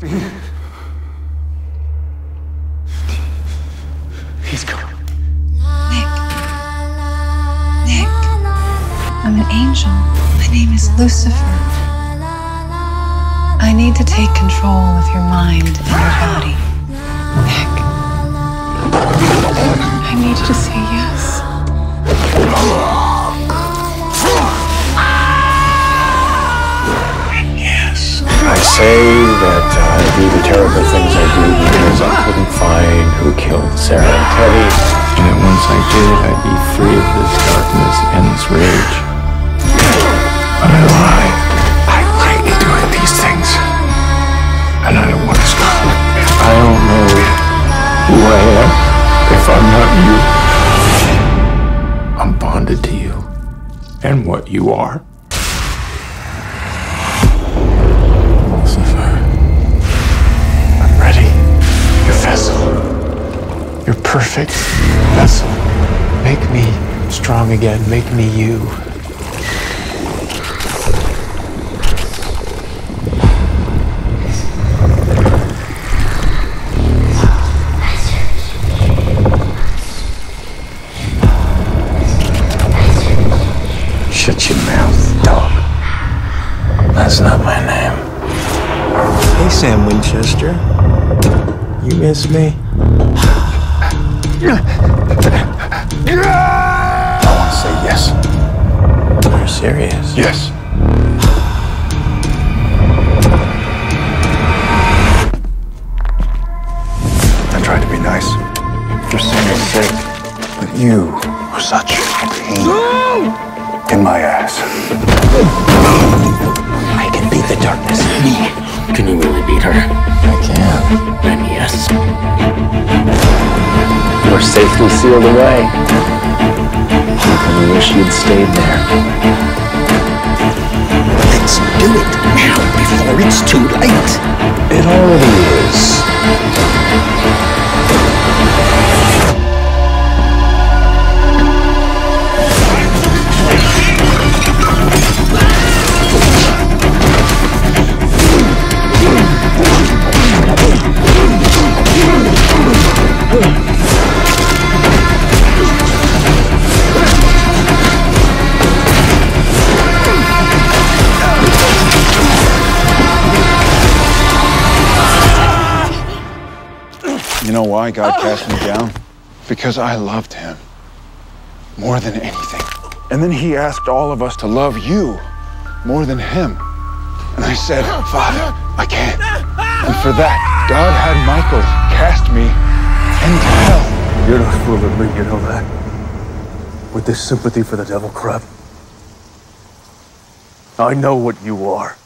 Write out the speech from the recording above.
He's gone. Nick. Nick. I'm an angel. My name is Lucifer. I need to take control of your mind and your body. Nick. I need you to say yes. Yes. I say that uh, I do the terrible things I do because I couldn't find who killed Sarah and Teddy. And once I did, I'd be free of this darkness and this rage. But I lie. I like doing these things. And I don't want to stop. I don't know who I am if I'm not you. I'm bonded to you and what you are. Perfect vessel. Make me strong again. Make me you. Shut your mouth, dog. That's not my name. Hey, Sam Winchester. You miss me? I want to say yes. You're serious? Yes. I tried to be nice for Sammy's sake, but you were such a pain in my ass. I can beat the darkness. Me. Can you really beat her? I can. Then yes. You're safely sealed away. I wish you'd stayed there. Let's do it now before it's too late. It already is. You know why God oh. cast me down? Because I loved him more than anything. And then he asked all of us to love you more than him. And I said, Father, I can't. And for that, God had Michael cast me into hell. You're not fooling me, you know that? With this sympathy for the devil crap. I know what you are.